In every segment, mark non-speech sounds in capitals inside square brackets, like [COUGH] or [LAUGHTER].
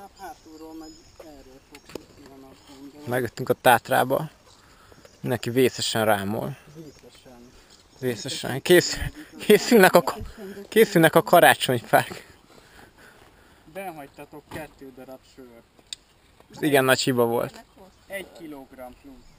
inkább hátulról meg erről fogsz jutni a Megjöttünk a Tátrába. Neki vészesen rámol. vészesen. Vészesen. Kész, készülnek, a, készülnek a karácsonyfák. Behagytatok kettő darab sört. Ez igen nagy hiba volt. Egy kilogramm plusz.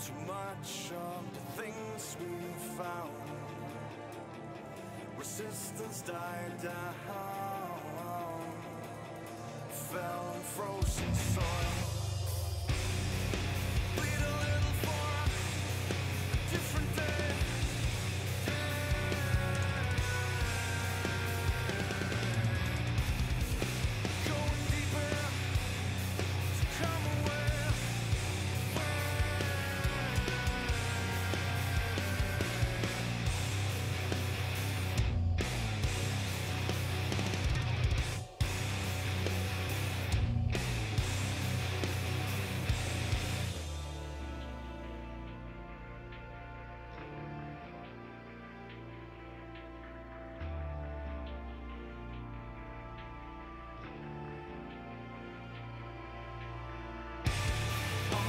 Too much of the things we found. Resistance died down, fell in frozen soil.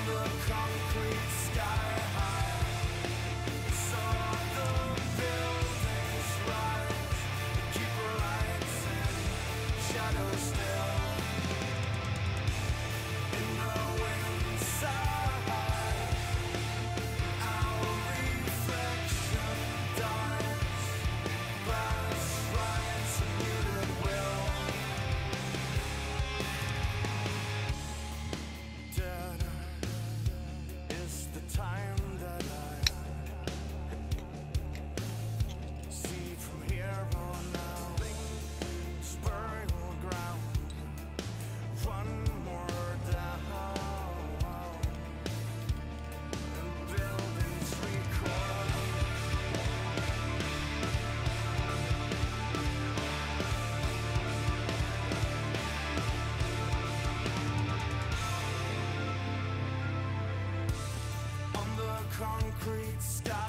The concrete concrete stop.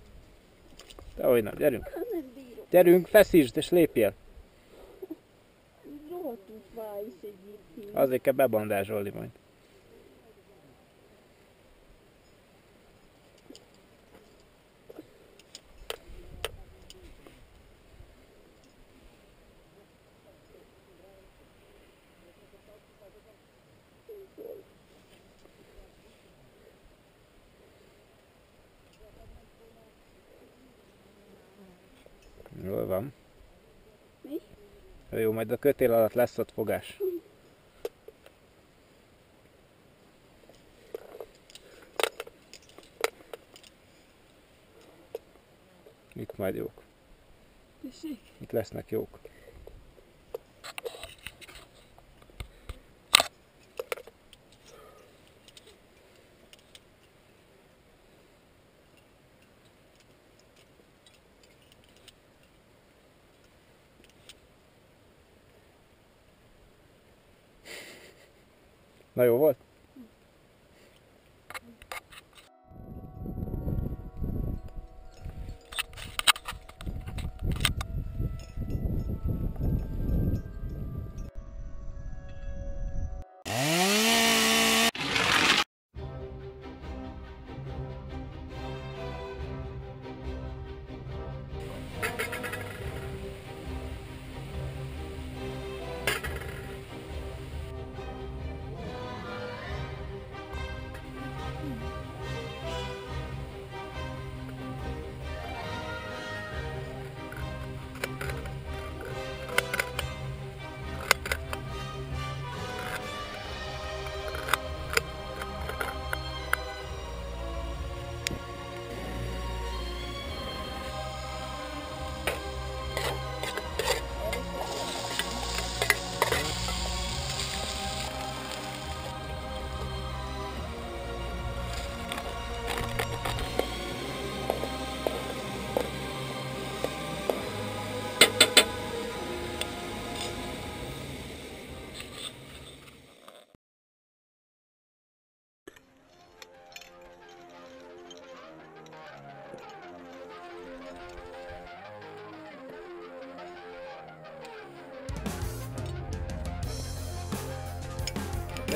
Dehogy nem, gyerünk. Nem bírok. Gyerünk, feszítsd és lépjél. Rohadtul fáj is egyébként. Azért kell bebandázsolni majd. Jól van. Mi? Jó, majd a kötél alatt lesz ott fogás. Itt majd jók. Itt lesznek jók. Na jó volt?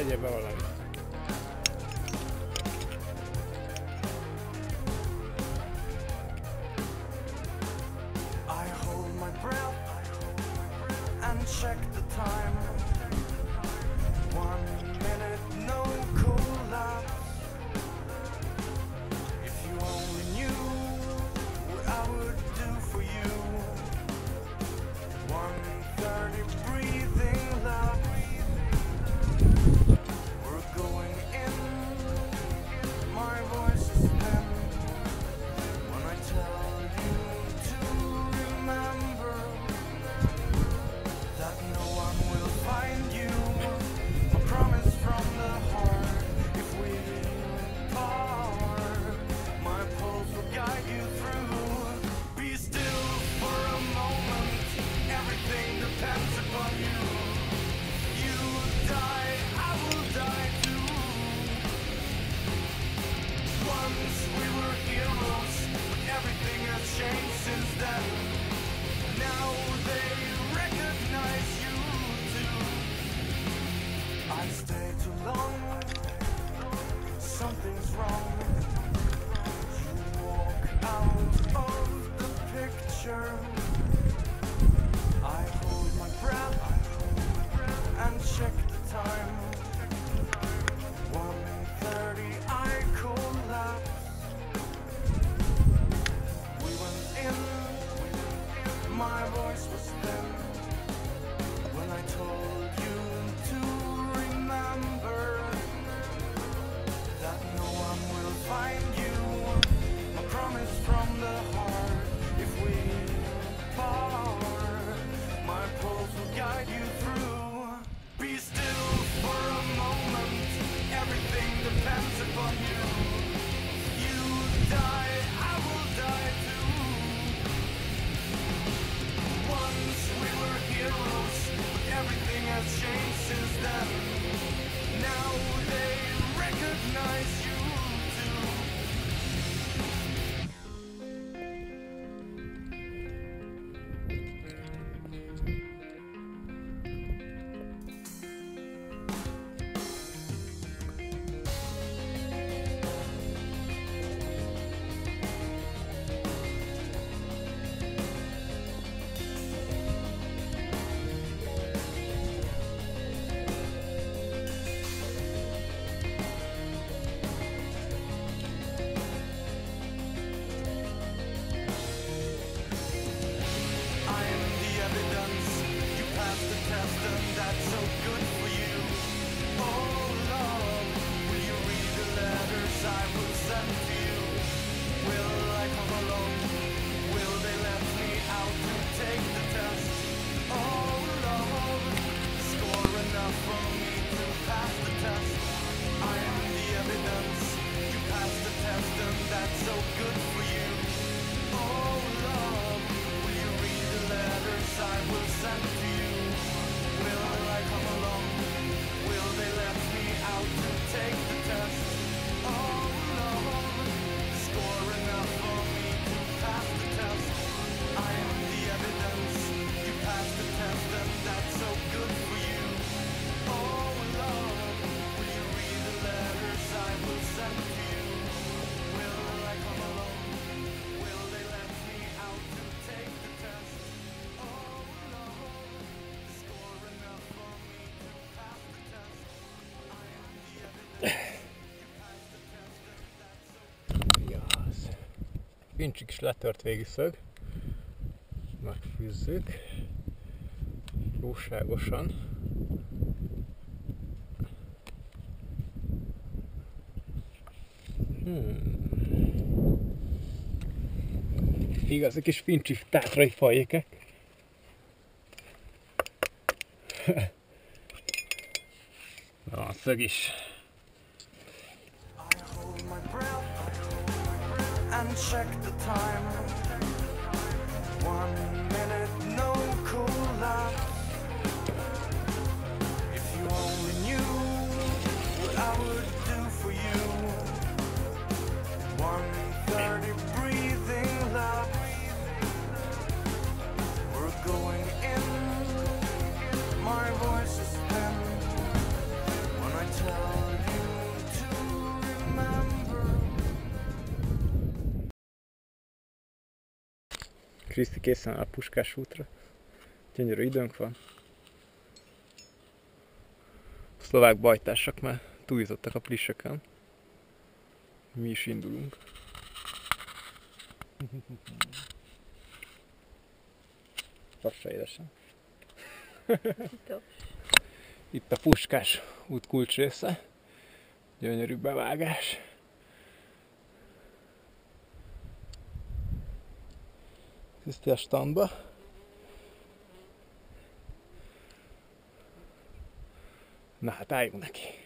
nie wolno. pincsik is letört végig szög. Megfűzzük. Jóságosan. Hmm. Igazi kis pincsis tátrai fajékek. [LAUGHS] Na, a szög is and check the time. One minute. Kriszti készen a puskás útra. Gyönyörű időnk van. A szlovák bajtársak már túljutottak a plisseken. Mi is indulunk. Tapsa édesen. Itt a puskás út kulcs része. Gyönyörű bevágás. Kriszti a standba. Na hát álljunk neki.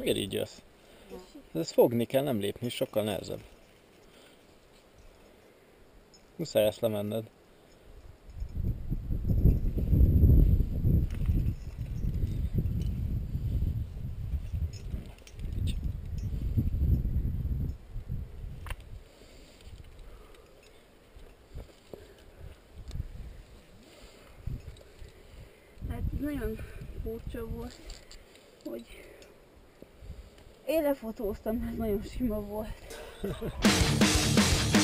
Miért így jössz? Ezt fogni kell, nem lépni, sokkal nehezebb. Muszáj ezt lemenned. Így. Hát ez nagyon furcsa volt, hogy én lefotóztam, ez nagyon sima volt. [LAUGHS]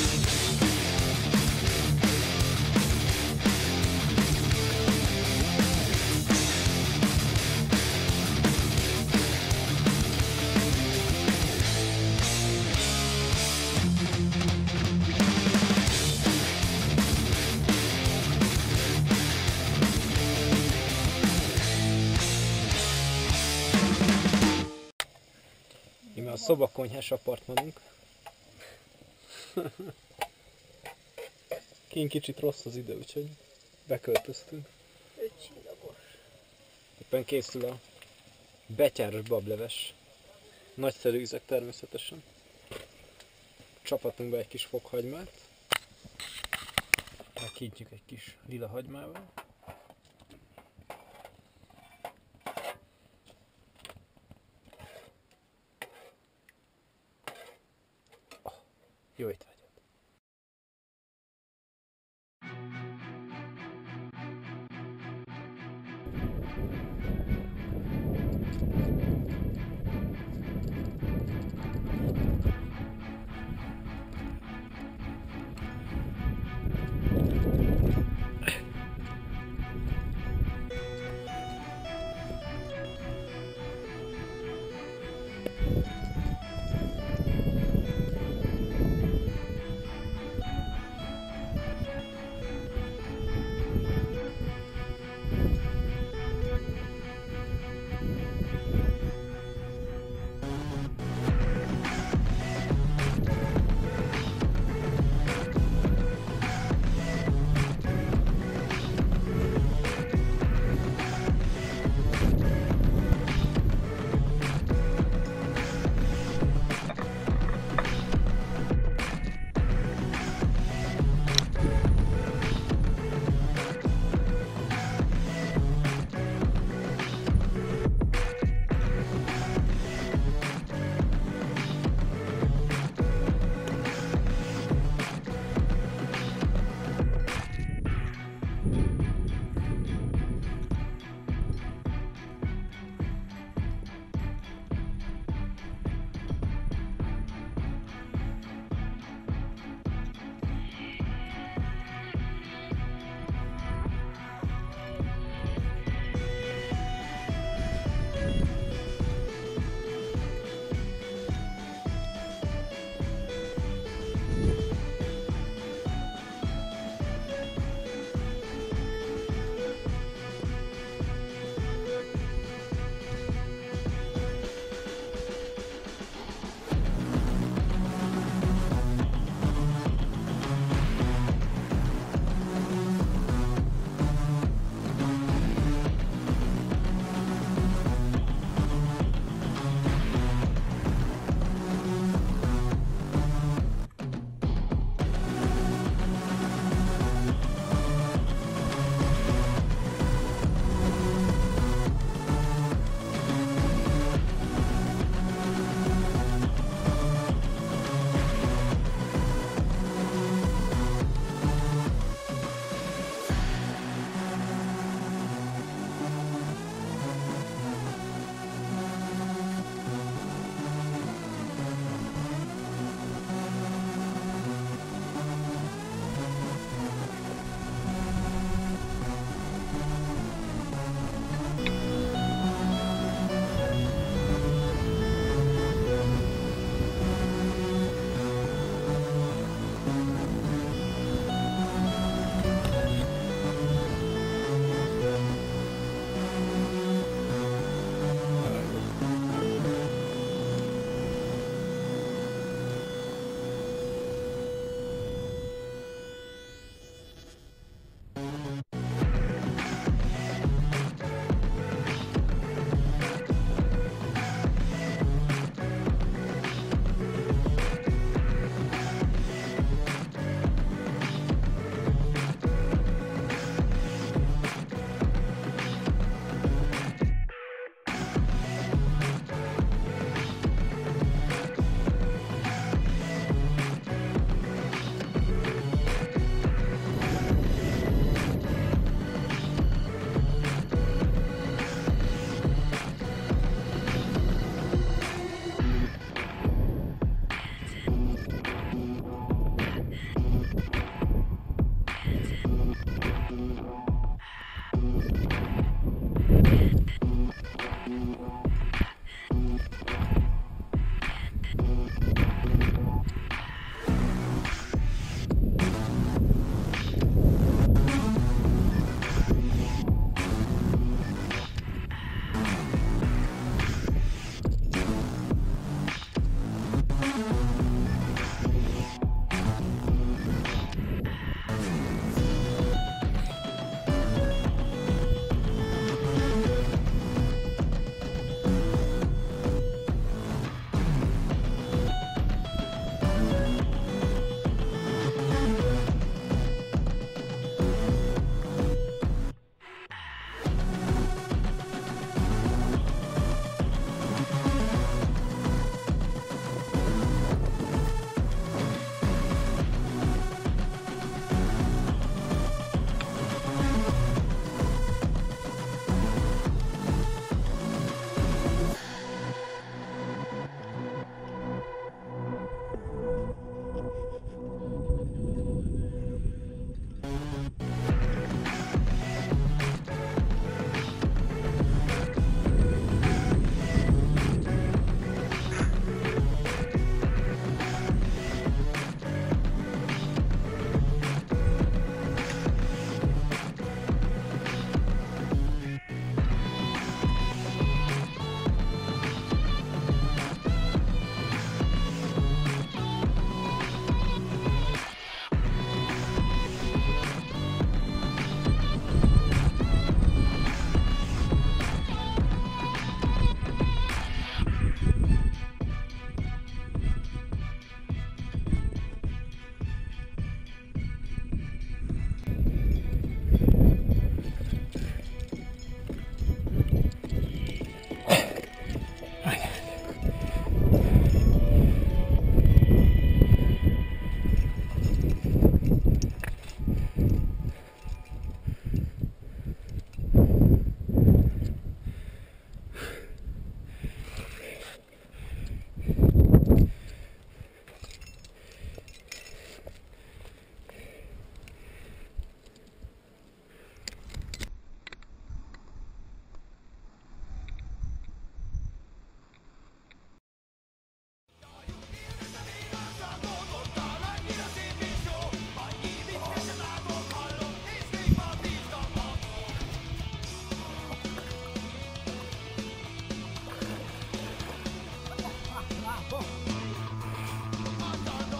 szobakonyhás apartmanunk. Kint kicsit rossz az idő, úgyhogy beköltöztünk. Öt csillagos. Éppen készül a betyáros bableves. Nagyszerű ízek természetesen. Csapatunk be egy kis fokhagymát. Megkintjük egy kis lila hagymával.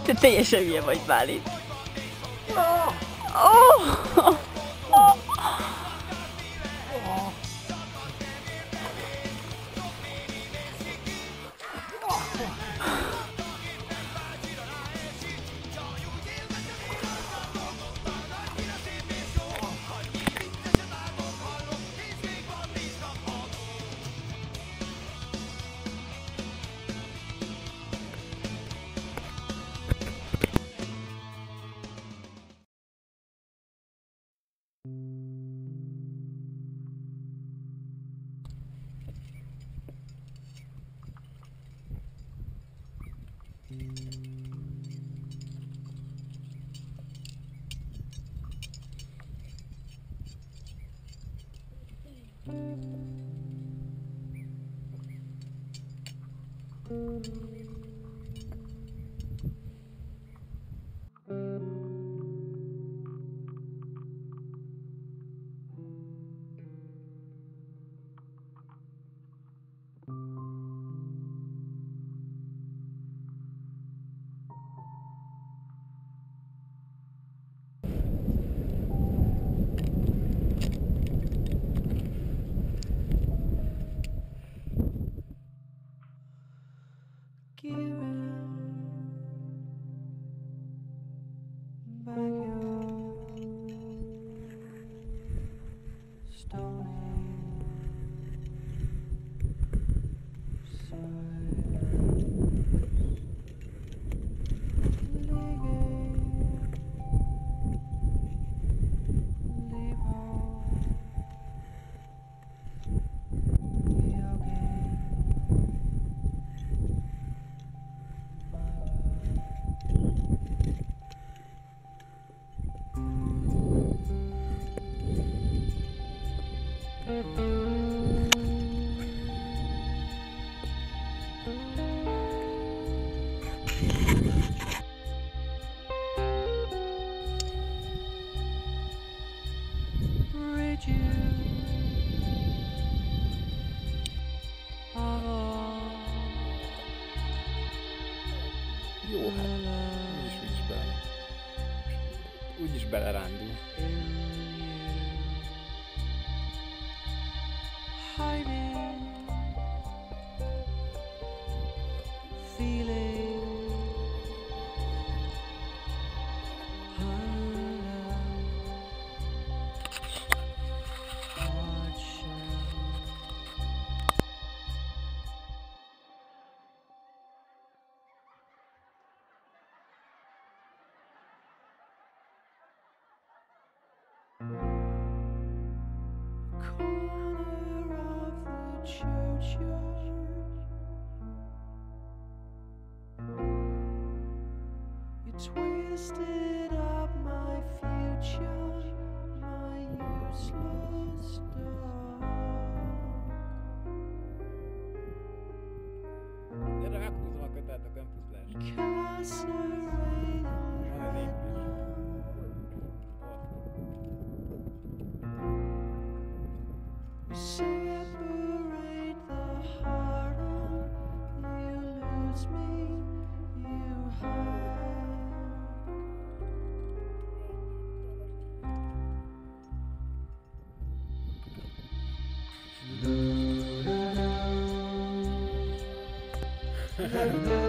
Te teljesen ilyen vagy, Bálint. Oh! Jó, hát úgyis, úgyis bele. Úgyis belerándul. Yeah. [LAUGHS]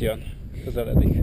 jön. Közeledik.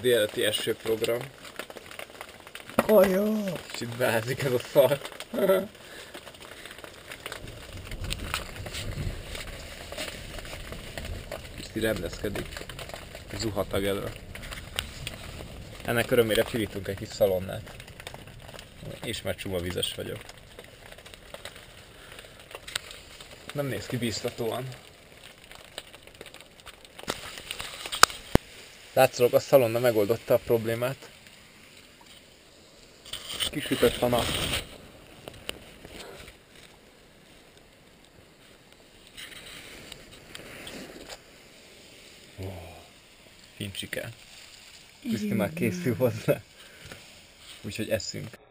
Déleti eső program. Kaja! És itt beázik ez a szar. Pisti rendezkedik. Zuhatag elő. Ennek örömére pirítunk egy kis szalonnát. És már csuba vizes vagyok. Nem néz ki bíztatóan. Látszólag a szalonna megoldotta a problémát. Kisütött a nap. Oh, Fincsike. Kriszti már készül hozzá. Úgyhogy eszünk.